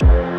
Show.